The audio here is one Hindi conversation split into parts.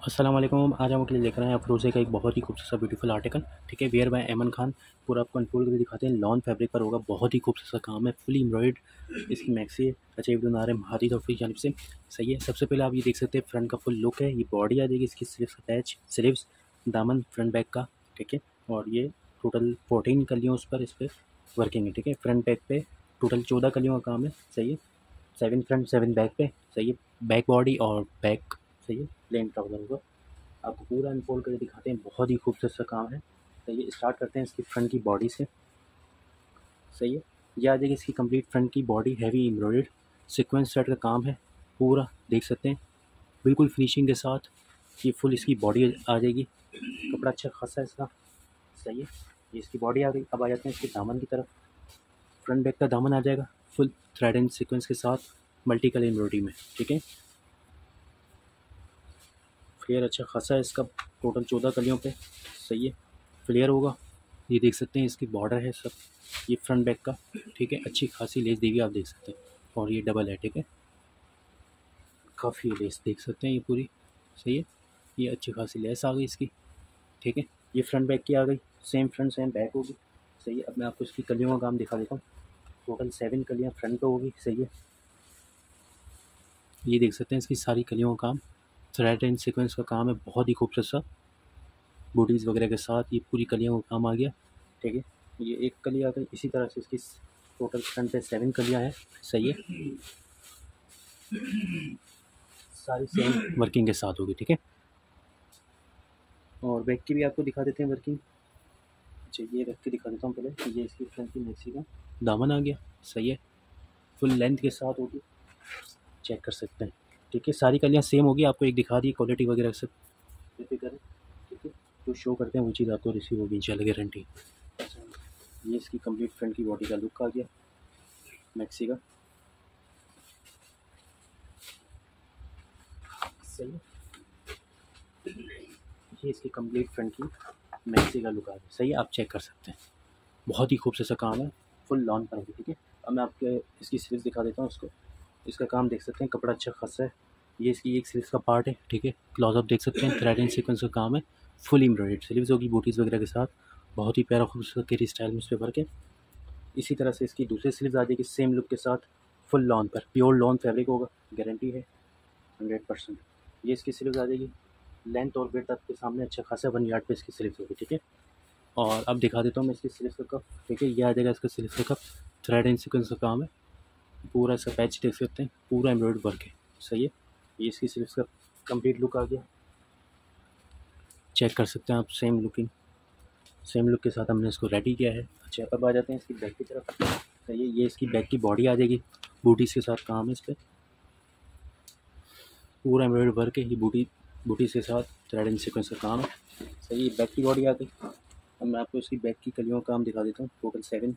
वालेकुम। आज हम आपके लिए लेकर आए हैं अफरोज़े का एक बहुत ही खूबसूरत ब्यूटीफुल आर्टिकल ठीक है? वेयर बाय एमन खान पूरा आपको अनफोल्ड करके दिखाते हैं। लॉन फैब्रिक पर होगा, बहुत ही खूबसूरत काम है फुली एम्ब्रॉयड इसकी मैक्सी अच्छा वीडियो बना रहे हैं महादी तोफ़ी जानब से। सही है, सबसे पहले आप ये देख सकते हैं फ्रंट का फुल लुक है, ये बॉडी आ जाएगी इसकी स्लीव्स अटैच स्लीव्स दामन फ्रंट बैक का, ठीक है? और ये टोटल फोर्टीन कलियों उस पर इस पर वर्किंग है, ठीक है? फ्रंट बैक पे टोटल चौदह कलियों का काम है, सही है? सेवन फ्रंट सेवन बैक पे, सही है? बैक बॉडी और बैक सही है? प्लेन ट्राउज़र होगा आपको पूरा अनफोल्ड करके दिखाते हैं। बहुत ही खूबसूरत सा काम है। सही है स्टार्ट करते हैं इसकी फ्रंट की बॉडी से। सही है? यह आ जाएगी इसकी कंप्लीट फ्रंट की body heavy embroidery sequence set का काम है। पूरा देख सकते हैं। बिल्कुल फिनिशिंग के साथ ये फुल इसकी बॉडी आ जाएगी। कपड़ा अच्छा खासा है इसका। सही है? ये इसकी बॉडी आ गई। अब आ जाते हैं इसके दामन की तरफ़। फ्रंट बैक का दामन आ जाएगा। फुल थ्रेड एंड सिक्वेंस के साथ मल्टी कलर एम्ब्रॉयडरी में। ठीक है? फ्लेयर अच्छा खासा है इसका टोटल चौदह कलियों पे। सही है। फ्लेयर होगा। ये देख सकते हैं इसकी बॉर्डर है सब। ये फ्रंट बैक का। ठीक है। अच्छी खासी लेस देगी आप देख सकते हैं। और ये डबल है ठीक है। काफ़ी लेस देख सकते हैं ये पूरी। सही है। ये अच्छी खासी लेस आ गई इसकी। ठीक है। ये फ्रंट बैक की आ गई। सेम फ्रंट सेम बैक होगी। सही है। अब मैं आपको इसकी कलियों का काम दिखा देता हूँ। टोटल सेवन कलियाँ फ्रंट पे होगी। सही है। ये देख सकते हैं इसकी सारी कलियों का काम। थ्रेड एंड सीक्वेंस का काम है बहुत ही खूबसूरत सा। बूटीज़ वगैरह के साथ ये पूरी कलियों का काम आ गया। ठीक है? ये एक कली आ गई। इसी तरह से इसकी टोटल फ्रंट पे सेवन कलियाँ हैं। सही है? सारी सेम वर्किंग के साथ होगी। ठीक है? और बैक की भी आपको दिखा देते हैं वर्किंग अच्छा ये रख के दिखा देता हूँ पहले। ये इसकी फ्रंट की मैक्सी का। दामन आ गया। सही है? फुल लेंथ के साथ होगी। चेक कर सकते हैं। ठीक है सारी कलियाँ सेम होगी आपको एक दिखा दी क्वालिटी वगैरह सब। करें। ठीक है जो शो करते हैं वो चीज़ आपको रिसीव होगी इंशाल्लाह गारंटी ये इसकी कंप्लीट फ्रंट की बॉडी का लुक आ गया मैक्सी का। सही ये इसकी कंप्लीट फ्रंट की मैक्सी का लुक आ गया। सही है आप चेक कर सकते हैं। बहुत ही खूबसूरत सा काम है फुल लॉन पर ठीक है। अब मैं आपके इसकी स्लीव दिखा देता हूँ उसको। इसका काम देख सकते हैं, कपड़ा अच्छा खासा है। ये इसकी एक स्लीव्स का पार्ट है, ठीक है? क्लॉज आप देख सकते हैं थ्रेड एंड सीक्वेंस का काम है। फुल एम्ब्रॉयड स्लीव्स होगी बूटीज़ वगैरह के साथ। बहुत ही प्यारा खूबसूरत केरी स्टाइल में इस पर के इसी तरह से इसकी दूसरी स्लीव्स आ जाएगी सेम लुक के साथ फुल लॉन पर। प्योर लॉन फैब्रिक होगा गारंटी है हंड्रेड परसेंट ये इसकी स्लीव्स आ जाएगी। लेंथ और वेट आपके सामने अच्छा खासा वन यार्ड पे इसकी स्लीव्स होगी, ठीक है? और अब दिखा देता हूँ मैं इसकी स्लीव्स का कप ठीक है? ये आ जाएगा इसका स्लीव्स का कप थ्रेड एंड सिक्वेंस का काम है। पूरा इसका पैच देख सकते हैं, पूरा एम्ब्रॉयड वर्क है सही है? ये इसकी सिर्फ़ इसका कंप्लीट लुक आ गया। चेक कर सकते हैं आप सेम लुकिंग सेम लुक के साथ हमने इसको रेडी किया है। अच्छा अब आ जाते हैं इसकी बैक की तरफ़। सही है, ये इसकी बैक की बॉडी आ जाएगी। बूटीज़ के साथ काम है इस पर पूरा एम्ब्रॉयड वर्क है ये बूटी बूटीज़ के साथ थ्रेड एंड सीक्वेंस का काम है। सही है बैक की बॉडी आ गई। अब मैं आपको इसकी बैक की कलियों का काम दिखा देता हूँ। टोटल सेवन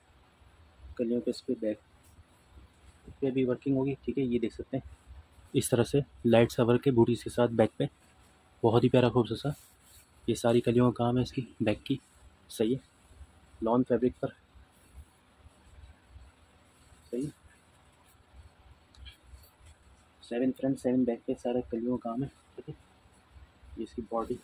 कलियों पे इस पर बैक पे भी वर्किंग होगी, ठीक है, ये देख सकते हैं। इस तरह से लाइट सा वर्क है बूटीज़ के साथ बैक पे। बहुत ही प्यारा खूबसूरत सा। ये सारी कलियों का काम है इसकी बैक की। सही है। लॉन फैब्रिक पर। सही सेवन फ्रंट सेवन बैक पे सारा कलियों का काम है, ठीक है। ये इसकी बॉडी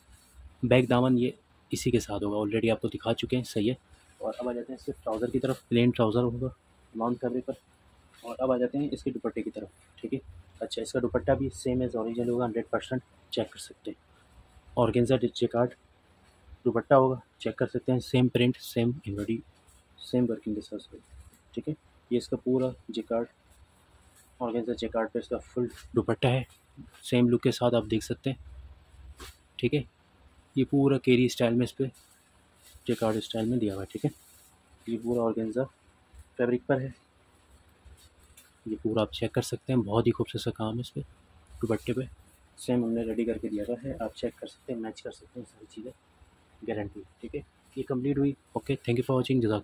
बैक दामन ये इसी के साथ होगा ऑलरेडी आपको दिखा चुके हैं, सही है। और अब आ जाते हैं सिर्फ़ ट्राउज़र की तरफ़। प्लेन ट्राउज़र होगा लॉन्ग फैब्रिक पर। और अब आ जाते हैं इसके दुपट्टे की तरफ़, ठीक है? अच्छा इसका दुपट्टा भी सेम एज ओरिजिनल होगा हंड्रेड परसेंट चेक कर सकते हैं। और गेंजा डिचे कार्ड दुपट्टा होगा चेक कर सकते हैं same print same embroidery same working के साथ ठीक है? ये इसका पूरा जेकार्ड और गेंजा जेकार्ड पर इसका फुल दुपट्टा है सेम लुक के साथ आप देख सकते हैं, ठीक है? ये पूरा केरी स्टाइल में इस पर जेकार्ड स्टाइल में दिया हुआ है, ठीक है? ये पूरा ऑर्गेन्जा फैब्रिक पर है ये पूरा आप चेक कर सकते हैं। बहुत ही खूबसूरत सा काम है इस पर दुपट्टे पे। सेम हमने रेडी करके दिया हुआ है। आप चेक कर सकते हैं मैच कर सकते हैं सारी चीज़ें गारंटी ठीक है? ये कंप्लीट हुई। Okay thank you for watching जजाक